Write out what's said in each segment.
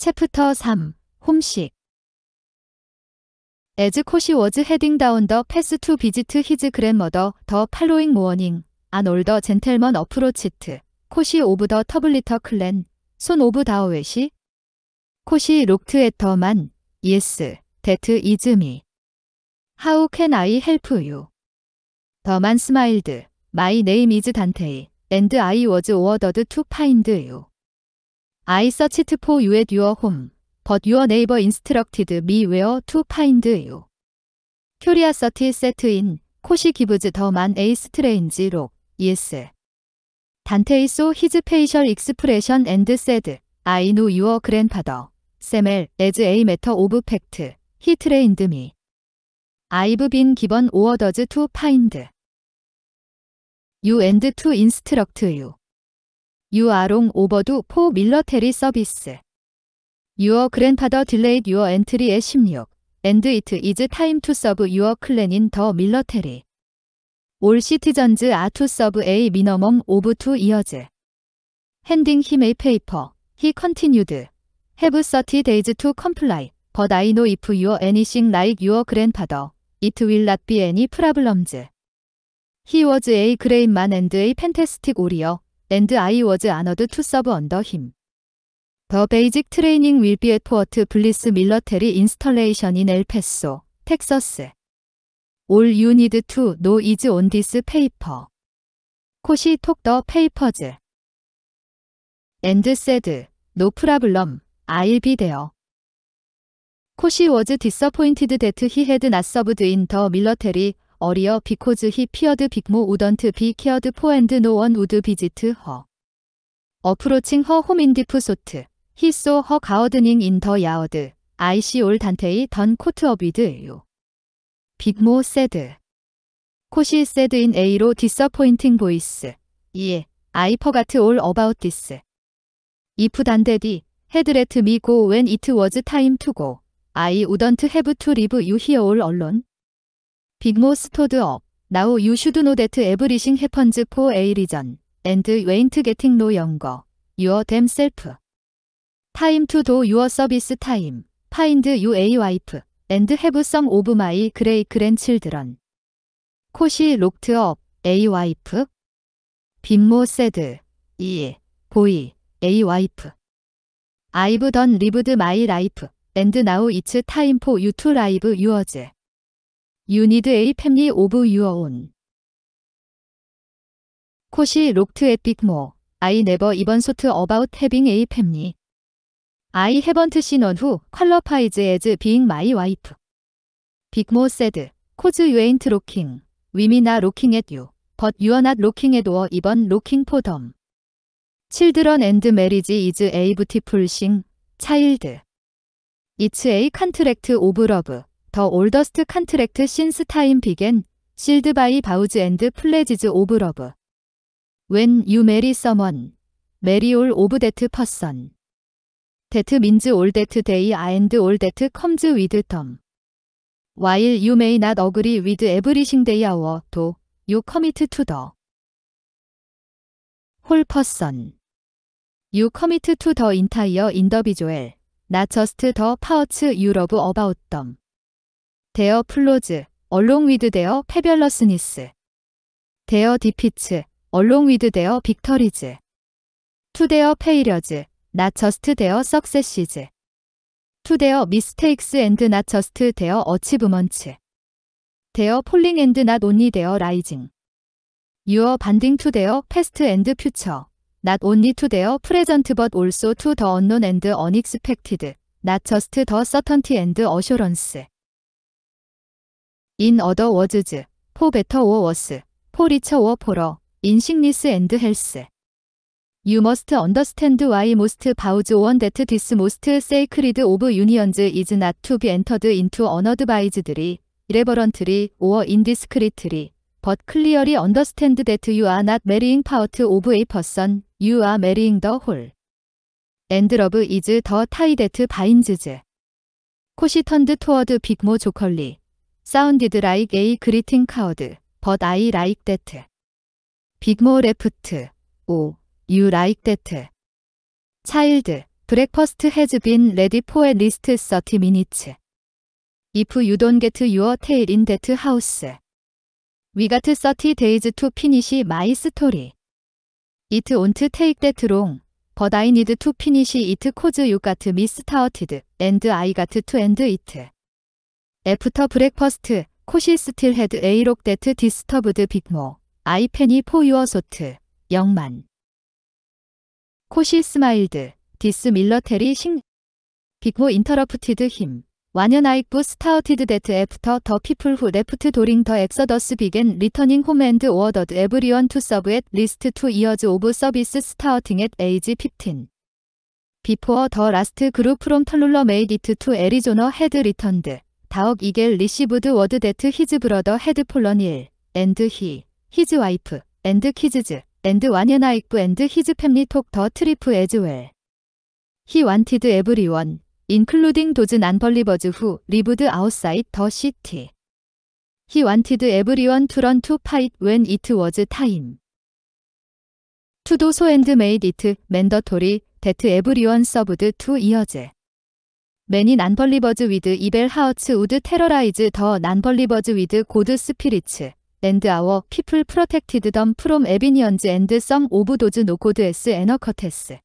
챕터 3 홈식 As Koshi was heading down the path to visit his grandmother the following morning, an older gentleman approached Koshi of the Tubliter clan, son of Daweshi. Koshi looked at the man. Yes, that is me. How can I help you? The man smiled. My name is Dante, and I was ordered to find you. I searched for you at your home, but your neighbor instructed me where to find you. Curiosity set in, 코시 기브즈 더만 에이 스트레인지 록, yes. 단테이 so his facial expression and said, I know your grandfather, Samuel, as a matter of fact, he trained me. I've been given orders to find you and to instruct you. 유아롱 오버두 포 밀러테리 서비스 유어 그랜파더 딜레잇 유어 엔트리의 16 앤드 이트 이즈 타임 투 서브 유어 클랜인 더 밀러테리 올 시티전즈 아투 서브 에이 미너멈 오브 투 이어즈 핸딩 힘의 페이퍼 히 컨티뉴드 해브 서티 데이즈 투 컴플라이 but I know if you're anything like your grandfather it will not be any problems He was a great man and a fantastic warrior and I was honored to serve under him. The basic training will be at Fort Bliss Military Installation in El Paso, Texas. All you need to know is on this paper. 코시 took the papers. and said, no problem, I'll be there. 코시 was disappointed that he had not served in the military 어리어 비코즈 히 피어드 빅모 우던트 비 케어드 포핸드 노원 우드 비지트 허. 어프로칭 허 홈인디프 소트 히소허 가어드닝 인 더 야어드 아이시 올 단테이 던 코트 어비드 요. 빅모 세드 코시 세드 인 A로 디서포인팅 보이스 이에 아이퍼가트 올 어바웃 디스 이프 단데디 헤드레트 미고 웬 이트 워즈 타임 투 고 아이 우던트 헤브 투 리브 유히어 올 언론 빅모 스토드업 나우 유 슈드 노데트 에브리싱 해펀즈 포 에이리전 앤드 웨인트 게팅 노 영거 유어 댐셀프 타임 투도 유어 서비스 타임 파인드 유 에이 와이프 앤드 해브 썸 오브 마이 그레이 그랜칠드런 코시 록트업 에이 와이프 빈모 세드 이 보이 에이 와이프 아이브 던 리브드 마이 라이프 앤드 나우 이츠 타임 포 유투 라이브 유어즈 You need a family of your own. 코시 록트 앳 빅모. I never even thought about having a family. I haven't seen one who qualifies as being my wife. 빅모 said, cause you ain't looking. Women are looking at you. But you are not looking at or even looking for them. Children and marriage is a beautiful thing, child. It's a contract of love. 더 올더스트 칸트랙트 신스 타임 비겐 실드 바이 바우즈 앤드 플레지즈 오브 러브 When you marry someone, marry all of that person. That means all that they are and all that comes with them. While you may not agree with everything they are, do you commit to the whole person. You commit to the entire individual, not just the parts you love about them. 데어 플로즈, 얼롱 위드 데어 패별러스니스 데어 디피츠, 얼롱 위드 데어 빅터리즈. 투 데어 페이려즈, 나 저스트 데어 석세시즈. 투 데어 미스테이크스 앤드 나 저스트 데어 어치브먼츠. 데어 폴링 앤드 나 온니 데어 라이징. 유어 반딩 투 데어 패스트 앤드 퓨처. Not only to their present but also to the unknown and unexpected. Not just the certainty and assurance. in other words, for better or worse, for richer or poorer, in sickness and health. You must understand why most vows on that this most sacred of unions is not to be entered into unadvisedly, irreverently, or indiscreetly, but clearly understand that you are not marrying part of a person, you are marrying the whole. And love is the tie that binds. 코시 턴드 투어드 빅모 조컬리 사운디드 라이크 에이 그리팅 카우드 but I like that. 빅모 레프트 오 you like that. 차일드 브렉퍼스트 has been ready for at least 30 minutes. If you don't get your tail in that house. We got 30 days to finish my story. It won't take that long. But I need to finish it cause you got mistarted and I got to end it. 애프터 브렉퍼스트 코시 스틸 헤드 에이록 데트 디스터브드 빅모 아이펜이 포 유어 소트 영만 코시 스마일드 디스 밀러테리 싱 빅모 인터러프티드 힘 완연 아이프 스타우티드 데트 애프터 더 피플 후 레프트 도링 더 엑서더스 비겐 리터닝 홈앤드 워더드 에브리원 투 서브 앳 리스트 투 이어즈 오브 서비스 스타우팅앳 에이지 15 비포어 더 라스트 그룹 프롬 털룰러 메이디트 투에리조너 헤드 리턴드 다억 이겔 리시브드 워드 데트 히즈 브러더 헤드 폴런 일 앤드 히 히즈 와이프 앤드 키즈즈 앤드 와녀나익부 앤드 히즈 패밀리 톡더 트리프 에즈 웰. 히 wanted everyone including those non-believers who lived outside the city. He wanted everyone to run to fight when it was time. To do so and made it mandatory that everyone served two years. 매니 난펄리버즈 위드 이벨 하우츠 우드 테러라이즈 더 난펄리버즈 위드 고드 스피리츠 앤드 아워 피플 프로텍티드 덤 프롬 에비니언즈 앤드 썸 오브 도즈 노코드 에스 에너커테스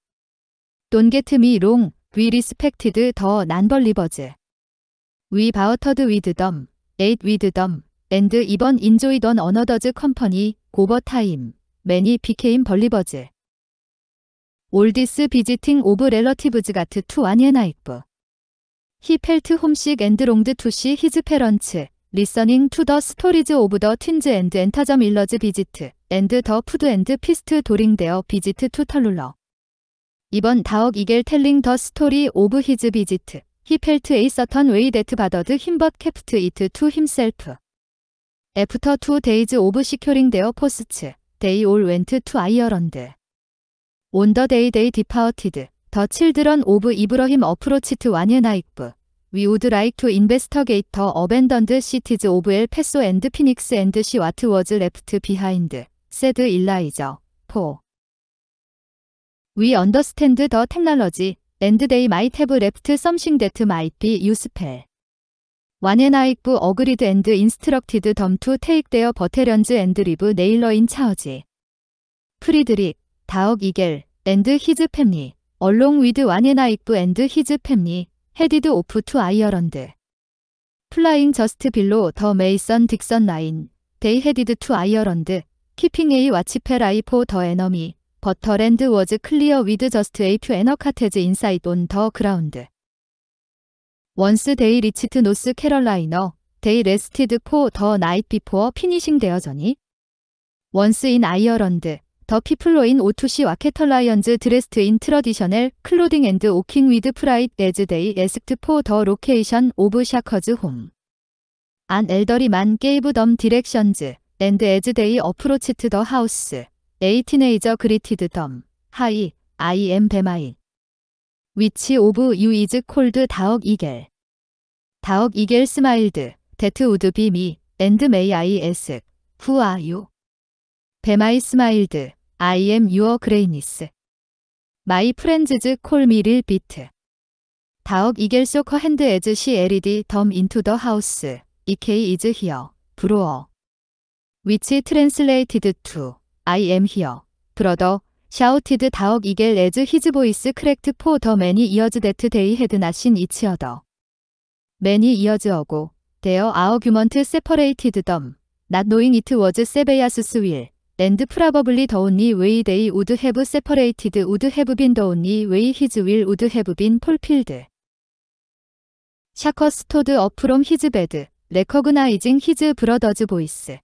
돈게트 미 롱 위 리스펙티드 더 난벌리버즈 위 바우터드 위드 덤 에잇 위드 덤 앤드 이번 인조이 던 어너더즈 컴퍼니 고버 타임 매니 비케임 벌리버즈 올디스 비지팅 오브 렐러티브즈 가트 투 아니에나 이브 히 펠트 홈식 앤드 롱드 투시 히즈 페런츠 리서닝 투 더 스토리즈 오브 더 틴즈 앤드 엔타점 일러즈 비지트 앤드 더 푸드 앤드 피스트 도링 데어 비지트 투 털룰러 이번 다억 이겔 텔링 더 스토리 오브 히즈 비지트 히 펠트 에이 서턴 웨이 데트 바더드 힘벗 캡트 이트 투 힘셀프 애프터 투 데이즈 오브 시큐링 데어 포스츠 데이 올 웬트 투 아이어런드 온더 데이 데이 디파어티드 더 칠드런 오브 이브러힘 어프로치트 와니나이프 위 우드 라이크 투 인베스터게이트 더 어벤던드 시티즈 오브 엘 페소 앤드 피닉스 앤드 시 와트 워즈 레프트 비하인드 세드 일라이저 4. 위 언더스탠드 더 테크놀로지 앤드 데이 마이트 해브 레프트 썸싱 데트 마이트 비 유스펠 와네나이프 어그리드 앤드 인스트럭티드 덤투 테이크 데어 버테런즈 앤드 리브 네일러인 차어지 프리드릭 다억 이겔 앤드 히즈 팸리 Along with Wanena Igbo and his family, headed off to Ireland. Flying just below the Mason-Dixon line, they headed to Ireland, keeping a watchful eye for the enemy, but the land was clear with just a few anchor cottage inside on the ground. Once they reached North Carolina, they rested for the night before finishing their journey. Once in Ireland, 더 피플로인 오투시 와케털 라이언즈 드레스트 인 트러디셔널 클로딩 앤드 오킹 위드 프라이드 레즈데이 에스트 포더 로케이션 오브 샤커즈 홈. 안 엘더리만 게이브 덤 디렉션즈 앤드 에즈데이 어프로치트 더 하우스 에이티네이저 그리티드 덤 하이 아이 엠 베마이 위치 오브 유 이즈 콜드 다억 이겔 다억 이겔 스마일드 데트 우드 비 미 앤드 메이 아이 에스 후 아유 베마이 스마일드, I am your greatness. My friends call me lil bit. 다억 이겔 소커 핸드 에즈 시 LED 덤 인투 더 하우스, EK is here, 브로어. Which translated to, I am here, brother, shouted 다억 이겔 as his voice cracked for the many years that they had not seen each other. Many years ago, their argument separated them, not knowing it was Sebeas' will. and probably the only way they would have separated would have been the only way his will would have been fulfilled. 샤커 스토드 어프롬 히즈 베드 레커그나이징 히즈 브러더즈 보이스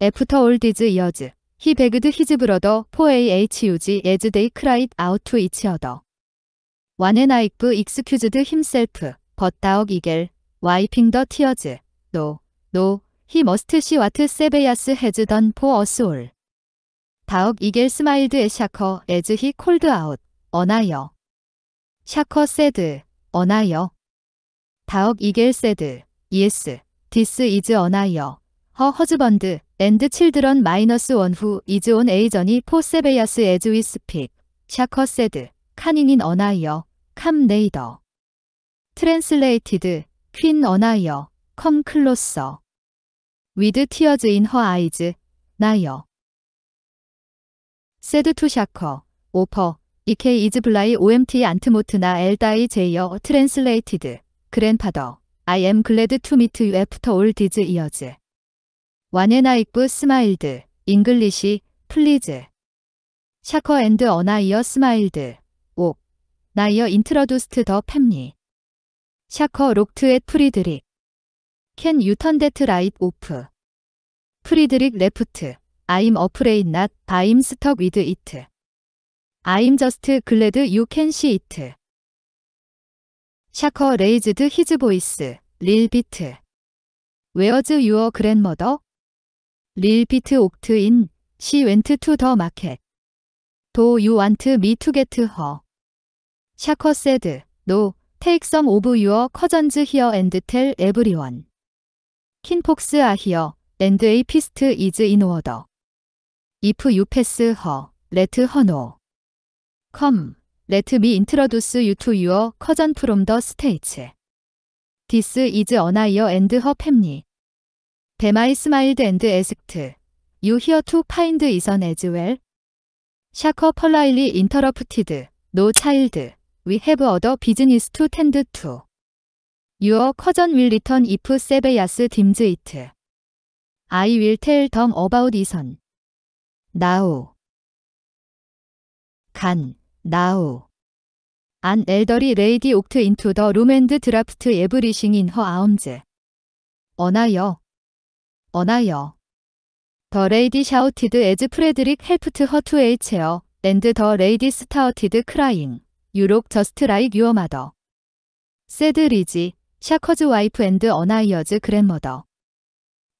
애프터 올디즈 이어즈 히 베그드 히즈 브러더 포 AHUG 에즈 데이 크라잇 아우투 이치 어더 와네 나이프 익스큐즈드 힘셀프 벗다억 이겔 와이핑 더 티어즈 노노 He must see what Sebeas has done for us all. 다억 이겔 스마일드 에 샤커 as he called out. 어나여. 샤커 said. 어나여. 다억 이겔 said. Yes. This is 어나여. Her husband and children minus one who is on agent for Sebeas as we speak. 샤커 said. 칸인인 어나이어, 캄네이더. 트랜슬레이티드, 퀸 어나이어, 컴 클로서. With tears in her eyes. 나요. Said to Shaker. 오퍼. 이케 이즈블라이 OMT 안트모트나 엘다이 제이어 트랜슬레이티드. 그랜파더. I am glad to meet you after all these years. 와네나이프 스마일드. 잉글리시 플리즈. 샤커 앤드 어나이어 스마일드. 오. 나이어 인트로두스트 더 팸니. 샤커 록트 앳 프리드릭. 캔 유턴 데트 라이트 오프 프리드릭 레프트 아임 어프레인 낫 바임 스턱 위드 이트 아임 저스트 글래드 유캔시 이트 샤커 레이즈드 히즈 보이스 릴 비트 웨어즈 유어 그랜머더 릴 비트 옥트 인시 웬트 투더 마켓 도유 완트 미투 게트 허 샤커 세드 노 테이크 썸 오브 유어 커전즈 히어 앤드 텔 에브리원 킨폭스 아히어 랜드 의 피스트 이즈 인 오어더 if you pass her let her know come let me introduce you to your cousin from the states this is Anaya and her family Bema smiled and asked you here to find Isan as well Shaka politely interrupted no child we have other business to tend to Your cousin will return if Sebeas deems it. I will tell them about 이선. Now. 간, now. An elderly lady walked into the room and dropped everything in her arms. 어나여. 어나여. The lady shouted as Frederick helped her to a chair, and the lady started crying. You look just like your mother. said Lizzie. 샤커즈 와이프 앤드 어나이어즈 그랜머더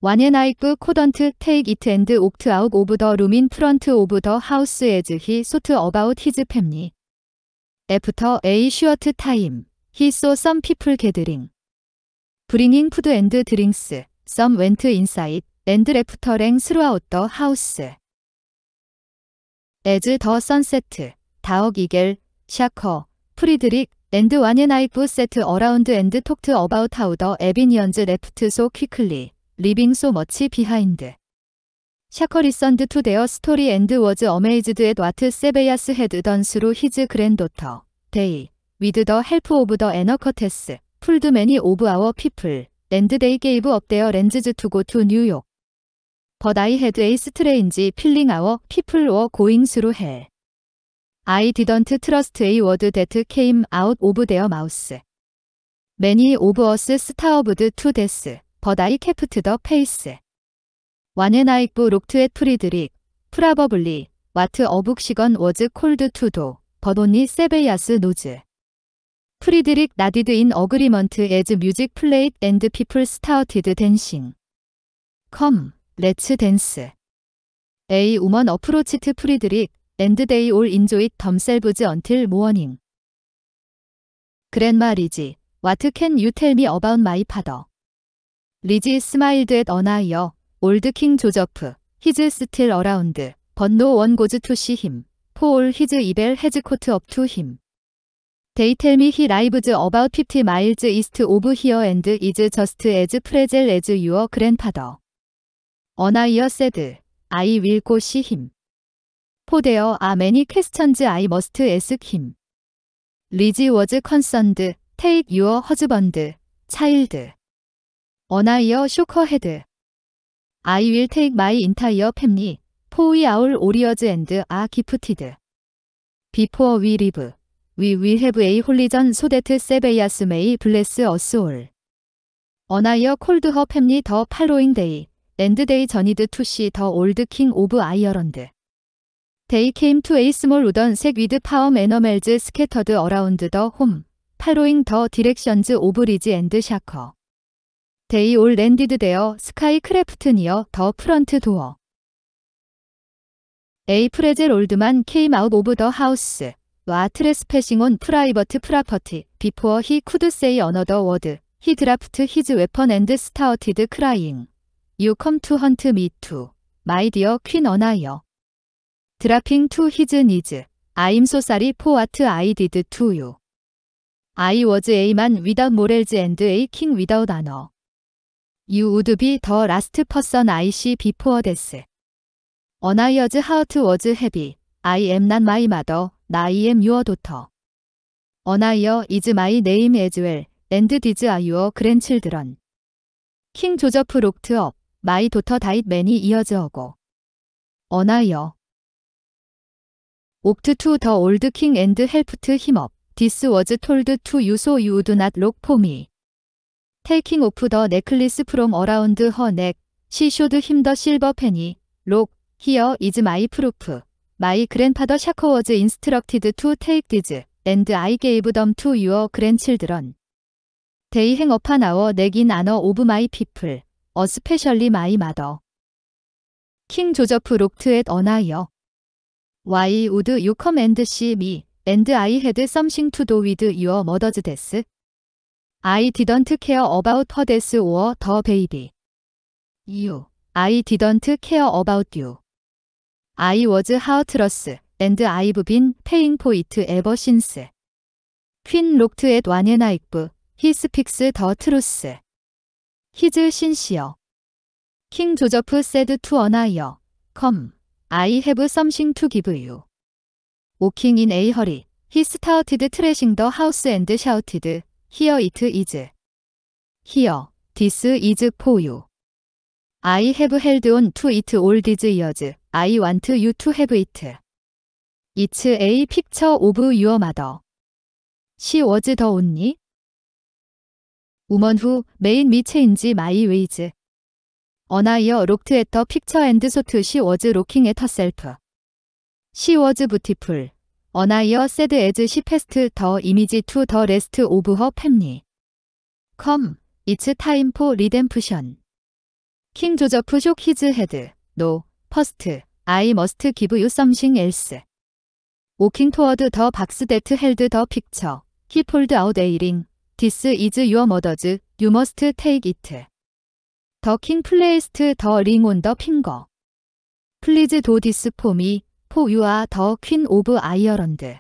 완앤아이크 코던트 테이크 이트 앤드 옥트 아웃 오브 더 루민 프런트 오브 더 하우스 에즈 히 소트 어바웃 히즈 팸리 애프터 에이 슈어트 타임 히소썸 피플 게드링 브링잉 푸드 앤드 드링스 썸 웬트 인사이드 앤드 레프터 랭 스루아웃 더 하우스 에즈 더 선세트 다억 이겔 샤커 프리드릭 앤드 완의 나이프 세트 어라운드 앤드 톡트 어바웃 하우 더 에비니언즈 레프트 소 퀵클리 리빙 소 머치 비하인드 샤커 리선드 투 데어 스토리 앤드 워즈 어메이즈드 앳 와트 세베야스 헤드 던스루 히즈 그랜도터 데이 위드 더 헬프 오브 더 에너 커테스 풀드 매니 오브 아워 피플 앤드 데이 게이브 업 데어 렌즈즈 투고 투 뉴욕 But I had a strange feeling our people were going through hell. I didn't trust a word that came out of their mouth. Many of us starved to death, but I kept the pace. 와네나익 로크트 앳 프리드릭, 프라버블리, 와트 어북시건 워즈 콜드 투도, 버돈니 세베야스 노즈. 프리드릭 나디드 인 어그리먼트 에즈 뮤직 플레이트 앤드 피플 스타어티드 댄싱. 컴, 렛츠 댄스. 에이 우먼 어프로치트 프리드릭, And they all enjoyed themselves until morning. 그랜마 리지, what can you tell me about my father? 리지 smiled at Anna 이어, old king Joseph, he's still around, but no one goes to see him, for all his evil has caught up to him. They tell me he lives about 50 miles east of here and is just as fragile as your grandfather. Anna said, I will go see him. 포데어 아 매니 캐스천즈 아이 머스트 에스 힘. 리지 워즈 컨선드 테이크 유어 허즈번드 차일드 어나이어 쇼커헤드 아이 윌 테이크 마이 인타이어 팸리 포이 아울 오리어즈 앤드 아 기프티드 비포어 위 리브 위위 헤브 에이 홀리전 소데트 세베이아스 메이 블레스 어스 올 어나이어 콜드허 팸리 더 팔로잉 데이 랜드데이 저니드 투시 더 올드 킹 오브 아이어런드 They came to a small wooden sack with palm animals scattered around the home, following the directions of Ridge and Shaker. They all landed there skycraft near the front door. A 프레젤 올드만 came out of the house. What is passing on private property? Before he could say another word, he dropped his weapon and started crying. You come to hunt me too, my dear Queen Anaya. 드라핑 투 히즈 니즈 I'm so sorry for what I did to you. I was a man without morals and a king without honor. You would be the last person I see before death. Onia's heart was heavy. I am not my mother, I am your daughter. Onia is my name as well, and these are your grandchildren. 킹 조저프 록트업, 마이 도터 다잇 맨이 이어져 오고. 어나여, 옥트 투더 올드 킹 앤드 헬프트 힘업 디스 워즈 톨드 투 유소 유우드 낫록 포미 테이킹 오프 더 네클리스 프롬 어라운드 허넥 시 쇼드 힘더 실버 페니 록 히어 이즈 마이 프루프 마이 그랜파더 샤커 워즈 인스트럭티드 투 테이크 디즈 앤드 아이 게이브 덤투 유어 그랜칠드런 데이 행업한 아워 넥인 아너 오브 마이 피플 어스페셜리 마이 마더 킹 조저프 록트 앳 어나이어 Why would you come and see me? And I had something to do with your mother's death. I didn't care about her death or the baby. You. I didn't care about you. I was heartless, and I've been paying for it ever since. Queen looked at one and I. He speaks the truth. He's sincere. King Joseph said to Anaya, Come. I have something to give you. Walking in a hurry, he started trashing the house and shouted, Here it is. Here, this is for you. I have held on to it all these years. I want you to have it. It's a picture of your mother. She was the only woman who made me change my ways. 어나이어 록트 에터 픽처 앤드 소트 시 워즈 로킹 에터 셀프 시 워즈 부티풀 어나이어 세드 에즈 시페스트더 이미지 투더 레스트 오브 허 팸리 컴 이츠 타임 포 리뎀프션 킹 조저프 쇼 히즈 헤드 노 퍼스트 아이 머스트 기브 유 썸싱 엘스 워킹 토워드 더 박스 데트 헬드 더 픽처 키 폴드 아웃 에이링 디스 이즈 유어 머더즈 유 머스트 테이크 이트 더 킹플레이스트 더 링 온 더 핑거 플리즈 도 디스포 미포 유아 더퀸 오브 아이어런드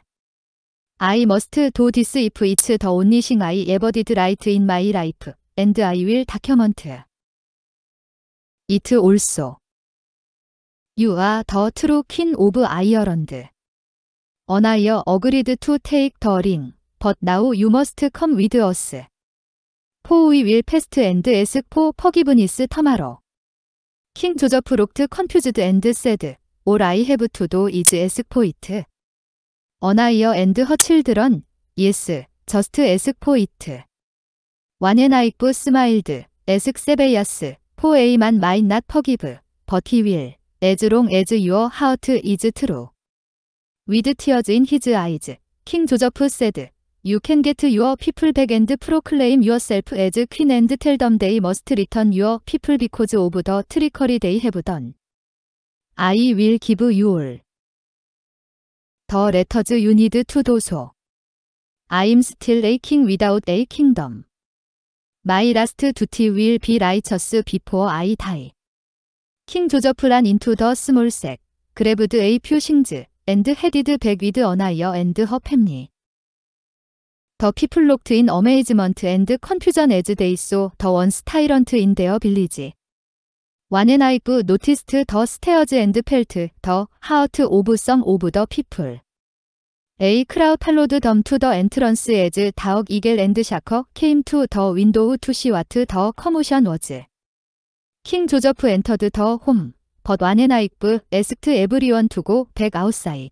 I must do this if it's the only thing I ever did right in my life, and I will document it also. You are the true king of Ireland. Anaya agreed to take the ring, but now you must come with us. 포이윌 패스트 앤드 에스 포 퍼기브니스 터마로킹 조저프 록트 컨퓨즈드 앤드 세드 올 아이 해브 투도 이즈 에스 포이트 어나이어 앤드 허칠드런 예스 저스트 에스 포이트 완에나이프 스마일드 에스 세베야스 포 에이만 마인 낫 퍼기브 버티 윌 에즈롱 에즈 유어 하우트 이즈 트로 위드 티어 s true. With t e a r You can get your people back and proclaim yourself as queen and tell them they must return your people because of the trickery they have done. I will give you all. The letters you need to do so. I'm still aching without a kingdom. My last duty will be righteous before I die. King Joseph ran into the small sack, grabbed a few things, and headed back with Anaya and her family. 더 피플록트 인 어메이즈먼트 앤드 컨퓨전 에즈 데이소 더 원스타이런트 인 데어 빌리지 와엔 아이브 노티스트 더 스테어즈 앤드 펠트 더 하우트 오브 썸 오브 더 피플 에이 크라우 팔로드 덤 투 더 엔트런스 에즈 다억 이겔 앤드 샤커 케임 투 더 윈도우 투시 와트 더 커모션 워즈 킹 조저프 엔터드 더홈벗와엔 아이브 에스트 에브리원 투고 백 아웃사이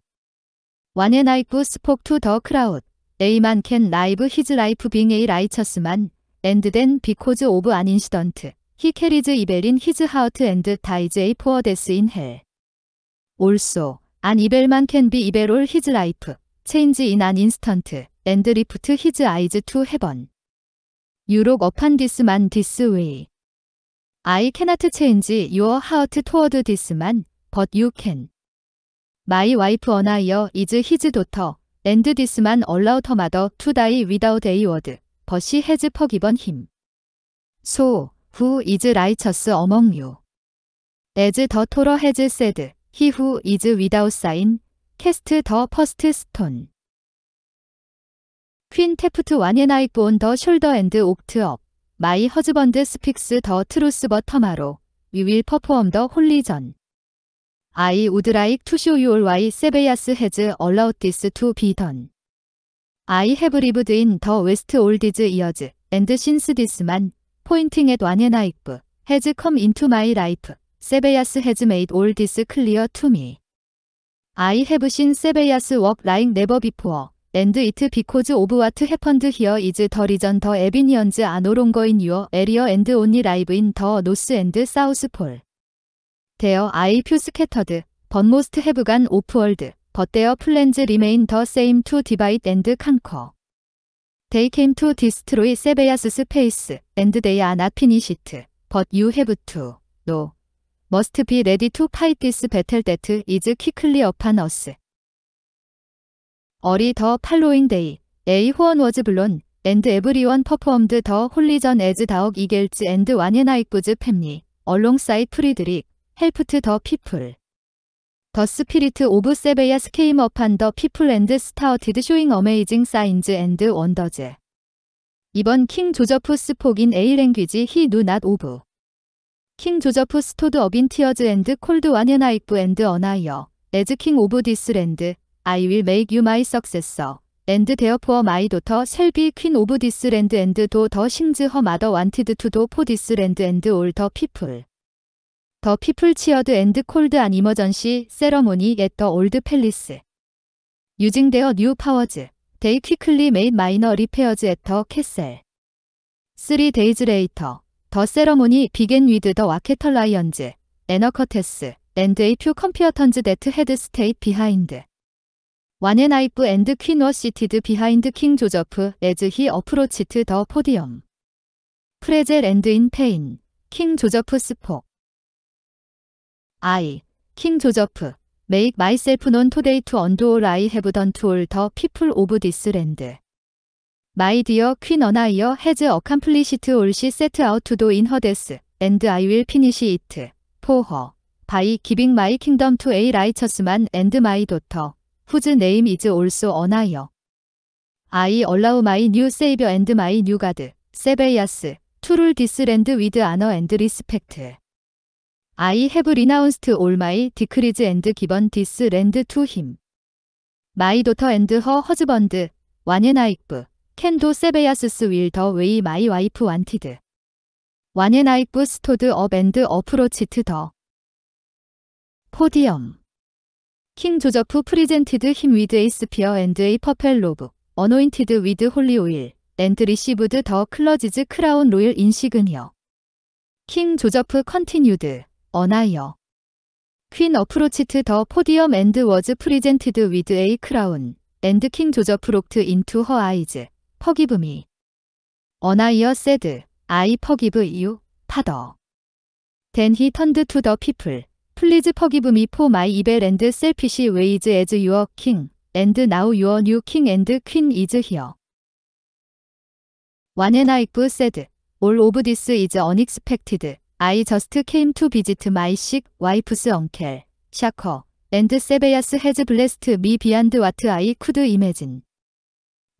와엔 아이브 스폭 투더 크라우드 A만 can live his life being a righteousman and then because of an incident. He carries evil in his heart and dies a poor death in hell. Also, an evil man can be evil all his life, change in an instant, and lift his eyes to heaven. You look upon this man this way. I cannot change your heart toward this man, but you can. My wife Anaya is his daughter, And this만 allowed her mother to die without a word. But she has forgiven him. So, who is righteous among you? As the Torah has said, he who is without sin, cast the first stone. 퀸 테프트 완예나익 본더 숄더 앤드 옥트 업 마이 허즈번드 스픽스 더 트루스 버터마로 위윌 퍼포엄 더 홀리전 I would like to show you why Sebias has allowed this to be done. I have lived in the West all these years, and since this man, pointing at one knife, has come into my life, Sebias has made all this clear to me. I have seen Sebias work like never before, and it because of what happened here is the reason the Avenians are no longer in your area and only live in the North and South Pole. 버테어 아이 퓨 스캐터드 번모스트 해브간 오프월드 버테어 플랜즈 리메인 더 세임 투 디바이드 앤드 칸커 데이 캠투 디스트로이 세베야스 스페이스 앤드 데이 아나 피니시트 버 u 해 y 투노 머스트 e 레디 투파이 u s t be ready to f i g h 어리 더 팔로잉 데이 에이 호원 워즈 블론 앤드 에브리원 퍼포엄드 더 홀리전 에즈 다옥 이겔즈 앤드 와니나이꾸즈팸니 얼롱사이 프리드릭 헬프트 더 피플 더 스피리트 오브 세베야 스케임 업한 더 피플 앤드 스타어티드 쇼잉 어메이징 사인즈 앤드 원더즈 이번 킹 조저프 스폭인 A 랭귀지 히누낫 오브 킹 조저프 스토드 어빈 티어즈 앤드 콜드 완연하이프 앤드 어나이어 에즈 킹 오브 디스 랜드 I will make you 앤드 데어포어 마이 도터 셀비 퀸 오브 디스 랜드 앤드 도더 싱즈 허 마더 완티드 투도 포 디스 랜드 앤드 올더 피플 더 피플 치어드 앤드 콜드 안 이머전시 세러모니 앳더 올드 팰리스 유징 데어 뉴 파워즈 데이 퀵클리 메인 마이너 리페어즈 앳더 캐셀 3 데이즈 레이터 더 세러모니 비겐 위드 더 와케털 라이언즈 에너커테스 앤드 에이퓨 컴피어턴즈 데트 헤드 스테이트 비하인드 완앤아이프 앤드 퀸워 시티드 비하인드 킹 조저프 에즈 히 어프로치트 더 포디엄 프레젤 앤드 인 페인 킹 조저프 스포 I, King Joseph, make myself known today to undo all I have done to all the people of this land. My dear Queen Anaya has accomplished all she set out to do in her death, and I will finish it for her by giving my kingdom to a righteous man and my daughter, whose name is also Anaya. I allow my new savior and my new god, Sebeas, to rule this land with honor and respect. I have renounced all my decrees and given this land to him. My daughter and her husband, 와네나익브, 켄도 세베야스스 윌더 웨이 마이 와이프 완티드. 와네나익브 스토드 어밴드 어프로치트 더. 포디엄. 킹 조저프 프리젠티드 힘 위드 에이 스피어 앤드 에이 퍼펠 로브, 어노인티드 위드 홀리 오일, 앤드 리시브드 더 클러지즈 크라운 로일 인시그니어. 킹 조저프 컨티뉴드. 어나이어 퀸 어프로치트 더 포디엄 앤드 워즈 프리젠티드 위드 에이 크라운 앤드 킹 조저프 록트 인투 허 아이즈 퍼기브 미 어나이어 세드 아이 퍼기브 이유 파더 Then he turned to the people. Please forgive me for my evil and selfish ways as your king. And now your new king and queen is here. 완에나이프 said, All of this is unexpected. I just came to visit my sick wife's uncle, Shaka, and Sebeas has blessed me beyond what I could imagine.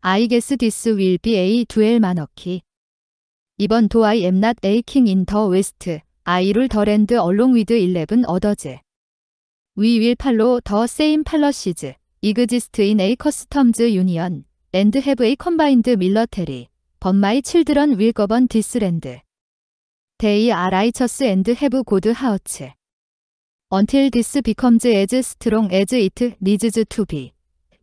I guess this will be a duel monarchy. 이번 도 I am not a king in the west. I rule the land along with 11 others. We will follow the same policies, exist in a customs union, and have a combined military. But my children will govern this land. They are righteous and have good hearts. Until this becomes as strong as it needs to be.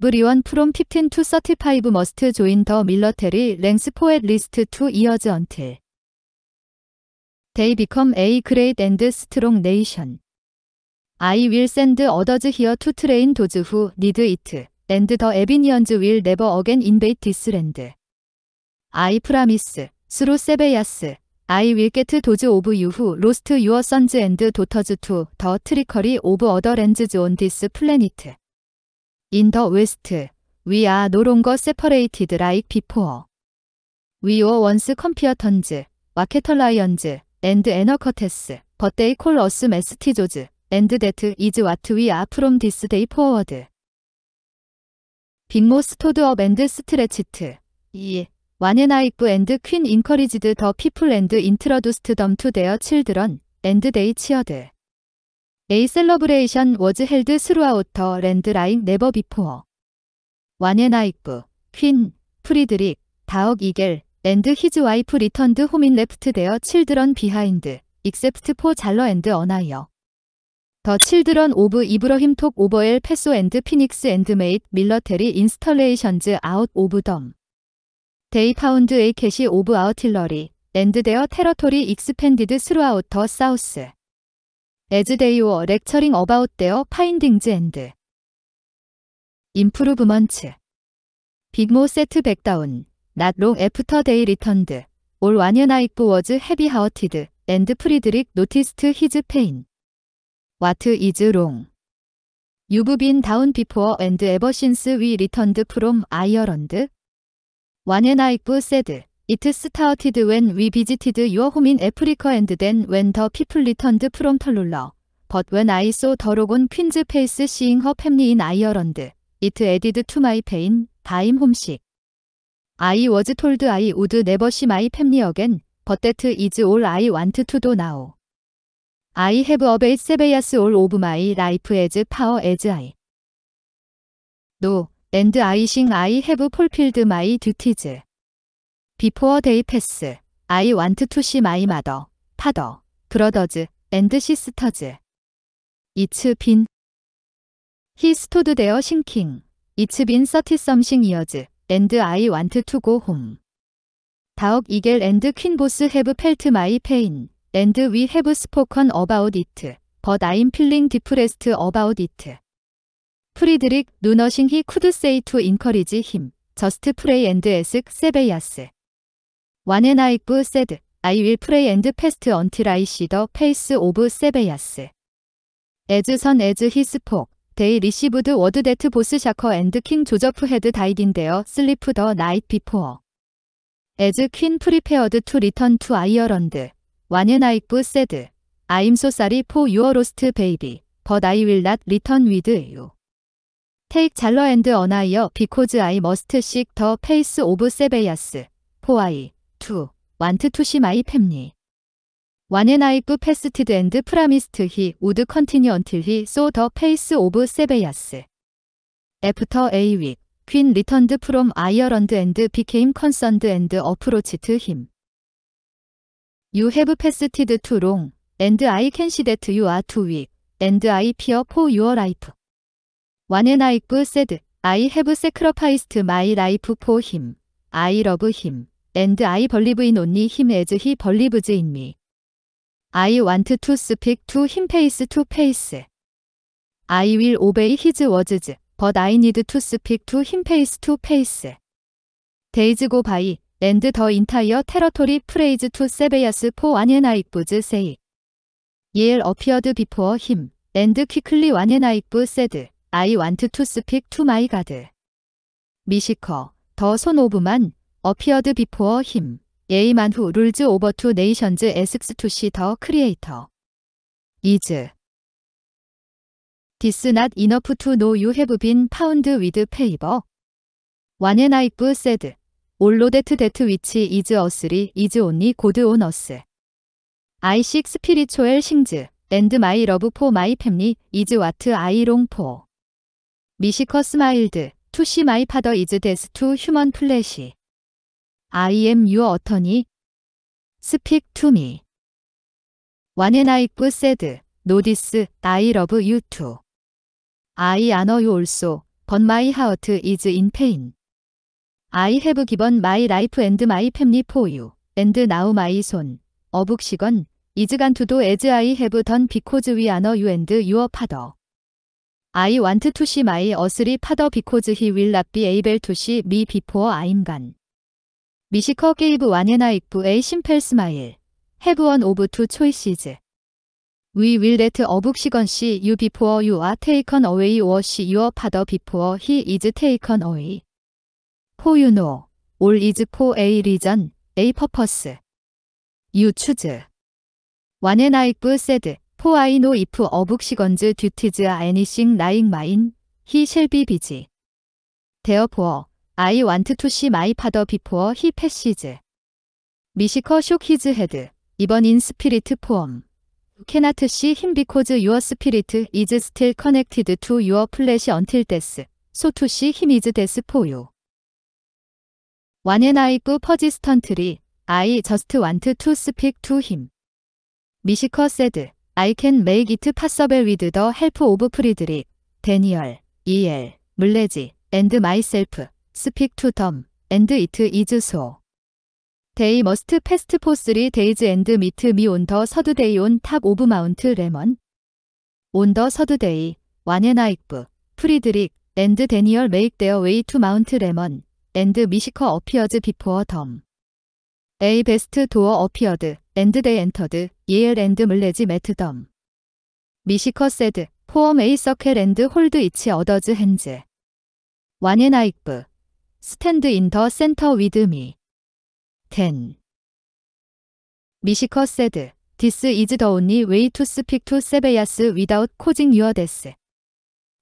Everyone from 15 to 35 must join the military ranks for at least two years until they become a great and strong nation. I will send others here to train those who need it, and the Abyssinians will never again invade this land. I promise, through Sebeas, I will get those of you who lost your sons and daughters to the trickery of other lands on this planet. In the West, we are no longer separated like before. We were once competitors, market lions, and anarchists, but they call us mestizos, and that is what we are from this day forward. 빅모 스토드 업 앤드 스트레치트 2. 와네나이프 앤드 퀸 인커리지드 더 피플 앤드 인트러두스트 덤 투 데어 칠드런 앤드 데이 치어드. A celebration was held throughout the land like never before. 와네나이프, 퀸, 프리드릭, 다억 이겔, 앤드 히즈 와이프 리턴드 호민 레프트 데어 칠드런 비하인드, 익셉트 포 잘러 앤드 어나이어. 더 칠드런 오브 이브러힘 톡 오버엘 페소 앤드 피닉스 앤드 메이트 밀러테리 인스털레이션즈 아웃 오브 덤. 데이파운드 에이 캐시 오브 아우틸러리 앤드 데어 테러토리 익스펜디드 스루아우터 사우스 에즈 데이오어 렉처링 어바웃 데어 파인딩즈 앤드 임프루브먼츠 빅모 세트 백다운 낫롱 애프터 데이 리턴드 올완연아이부 워즈 헤비 하어티드 앤드 프리드릭 노티스트 히즈 페인 와트 이즈 롱 유브빈 다운 비포어 앤드 에버신스 위 리턴드 프롬 아이어런드 When I said, it started when we visited your home in Africa and then when the people returned from Tallullah. But when I saw the Rogon Queen's face seeing her family in Ireland, it added to my pain, time homesick. I was told I would never see my family again, but that is all I want to do now. I have obeyed Sebeas all of my life as power as I. No, And I think I have fulfilled my duties. Before they pass, I want to see my mother, father, brothers, and sisters. It's been. He stood there thinking. It's been 30 something years, and I want to go home. 다옥 이겔 and 퀸 보스 have felt my pain, and we have spoken about it, but I'm feeling depressed about it. 프리드릭 누너싱 히 쿠드 세이 투 인커리지 힘 저스트 프레이 앤드 에슥 세베야스 완앤아이브 세드 I will pray and fast until I see the face of Sebeas. As soon as he spoke, they received word that both Shaka and King Joseph had died in their sleep the night before. As Queen prepared to return to Ireland, Wanenaipe said, I'm so sorry for your lost baby, but I will not return with you. Take Zalor and Anaya because I must seek the face of Sebelius. For I, too, want to see my family. One and I too fasted and promised he would continue until he saw the face of Sebelius. After a week, Queen returned from Ireland and became concerned and approached him. You have fasted too long, and I can see that you are too weak, and I fear for your life. When I have said, I have sacrificed my life for him. I love him. And I believe in only him as he believes in me. I want to speak to him face to face. I will obey his words, but I need to speak to him face to face. Days go by, and the entire territory prays to Sebeas for Anenaigb's sake. Yale appeared before him, and quickly Anenaigb's said, I want to speak to my God. 미시커, 더 손오브만, appeared before him. A man who rules over two nations asks to see the creator. is. This not enough to know you have been found with favor. One and I said, All that that which is usly is only good on us. I seek spiritual things, and my love for my family is what I long for. 미시커스 마일드, 투시 마이 파더 이즈 데스 투 휴먼 플래시. I am your attorney. Speak to me. One and I said, no this, I love you too. I honor you also, but my heart is in pain. I have given my life and my family for you, and now my son, 어북시건, is gone to do as I have done because we honor you and your father. I want to see my earthly father because he will not be able to see me before I'm gone. 미시커 게이브 완에나 익부의 심플 스마일. Have one of two choices. We will let 어북시건 씨 you before you are taken away or see your father before he is taken away. For you know, all is for a reason, a purpose. You choose. 완에나 익부 said. For I know if a book시건즈 duties anything lying mine, he shall be busy. Therefore, I want to see my father before he passes. 미시커 shook his head. 이번 in spirit form. Cannot see him because your spirit is still connected to your flesh until death. So to see him is death for you. 완해나이꾸 퍼지스턴트리 I just want to speak to him. 미시커 said. I can make it possible with the help of Friedrich, Daniel, E.L., 물레지, and myself, speak to them, and it is so. They must fast for three days and meet me on the third day on top of Mount Lemon. On the third day, 와네나익브, 프리드릭, and Daniel make their way to Mount Lemon, and Mishka appears before them. A 베스트 도어 어피어드 앤드 데 엔터드 예엘 앤드 물레지 매트덤 미시커 세드 포엄 에이 서켈 앤드 홀드 이치 어더즈 핸즈 와네나이프 스탠드 인더 센터 위드 미 10. 미시커 세드 디스 이즈 더 온니 웨이 투 스픽 투 세베야스 위다웃 코징 유어 데스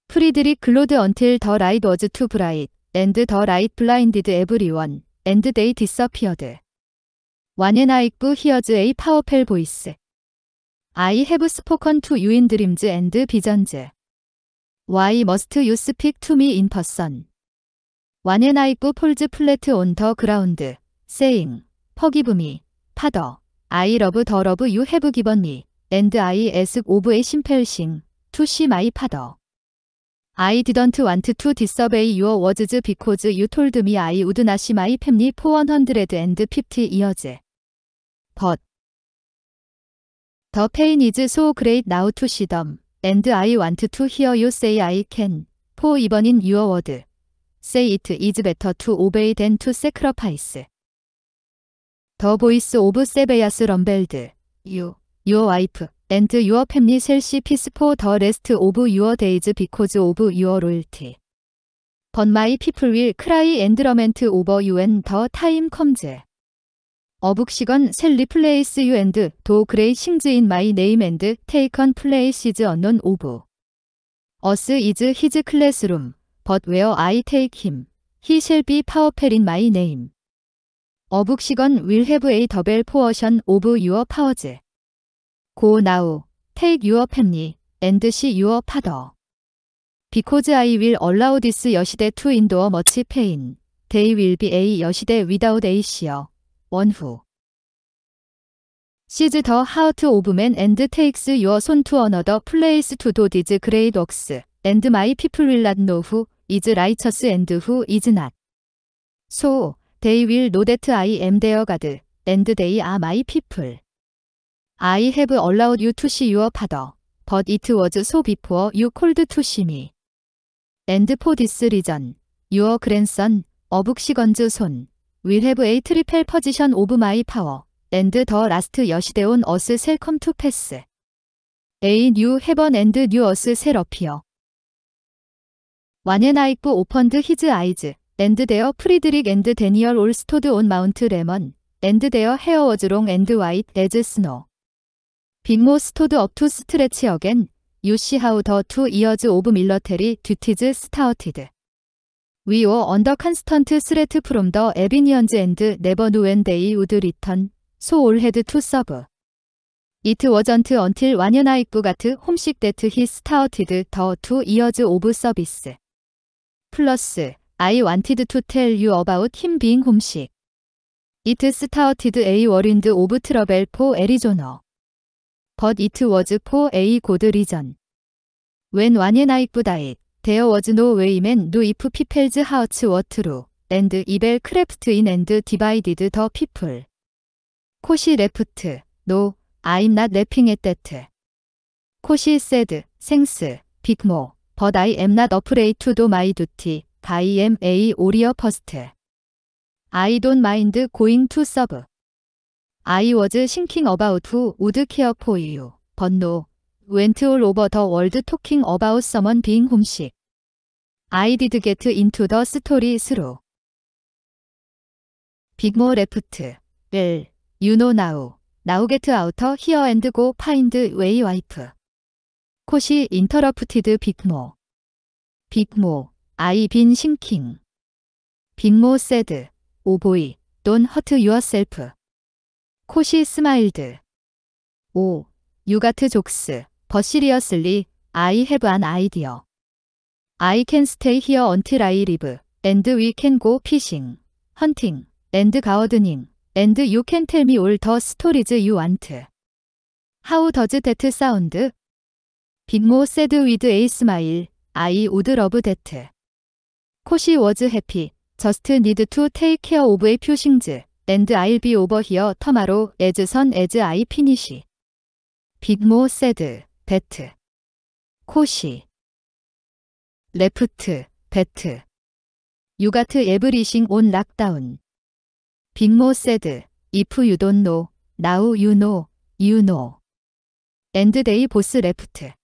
프리드릭 글로드 언틸 더 라이트 워즈 투 브라잇 앤드 더 라이트 블라인디드 에브리원 앤드 데이 디서피어드 완에나 입구 히어즈 의 파워펠 보이스. I have spoken to you in dreams and visions. Why must you speak to me in person? 완에나 입구 폴즈 플랫 온더 그라운드. saying, forgive me, father. I love the love you have given me, and I ask of a simple thing, to see my father. I didn't want to disobey your words because you told me I would not see my family for 150 years. but. The pain is so great now to see them, and I want to hear you say I can, for even in your word. Say it is better to obey than to sacrifice. The voice of Sebias rumbled. You, your wife, and your family shall see peace for the rest of your days because of your loyalty. But my people will cry and lament over you when the time comes. 어북시건 셀 리플레이스 유 앤드 도 그레이 싱즈 인 마이 네임 앤드 테이컨 플레이시즈 언론 오브 어스 이즈 히즈 클래스룸 but where I take him he shall be powerful in my name 어북시건 will have a double portion of your powers go now take your family and see your father because I will allow this 여시대 to endure much pain they will be a 여시대 without a shear 원후 시즈 더 하우트 오브맨 앤드 테이크스 유어 손투 어너더 플레이스 투도 디즈 그레이드 웍스 앤드 마이 피플 윌낫 노후 이즈 라이처스 앤드 후 이즈 낫 소, 데이 윌 노데트 아이 엠 데어 가드 앤드 데이 아 마이 피플 I have allowed you to see your father, but it was so before you called to see me. And for this reason, your grandson, 어북시건즈 손, We have a triple position of my power, and the last 여시대온 us shall come to pass. A new heaven and new us shall appear. 와네나이프 오펀드 히즈 아이즈, 앤드 데어 프리드릭 앤드 데니얼 올 스토드 온 마운트 레먼, 앤드 데어 헤어 워즈롱 앤드 와잇 에즈 스노. 빅모 스토드 업투 스트레치 어겐, 유시 하우 더 투 이어즈 오브 밀러테리 듀티즈 스타어티드. 위오 언더 컨스턴트 스레트 프롬 더 에비니언즈 앤드 네버 누엔 데이 우드 리턴 소 올헤드 투 서브 이트 워전트 언틸 완연하 익부 같은 홈식 데트 히 스타어티드 더투 이어즈 오브 서비스 플러스 I wanted to tell you about him being homesick. It started a whirlwind of trouble for Arizona. But it was for a good reason. When Wanyenaik died, There was no wayman do if people's hearts were true, and evil crept in and divided the people. 코시 left. No, I'm not laughing at that. 코시 said, thanks, Big Mo, but I am not afraid to do my duty. I am a warrior first. I don't mind going to serve. I was thinking about who would care for you, but no, went all over the world talking about someone being homesick. I did get into the story through. 빅모 레프트. 를. You know now. Now get out here and go find way wife. 코시 인터러프티드 빅모. 빅모. I been thinking. 빅모 said. Oh boy. Don't hurt yourself. 코시 스마일드. 오. 유가트 족스. But seriously, I have an idea. I can stay here until I live, and we can go fishing, hunting, and gardening, and you can tell me all the stories you want. How does that sound? 빅모 said with a smile, I would love that. 코시 was happy, just need to take care of a few things, and I'll be over here tomorrow as soon as I finish. 빅모 said. 배트 코시 레프트 배트 유가트 에브리싱 온 락다운 빅모 세드 이프 유돈노, 나우 유노, 유노, 엔드데이 보스 레프트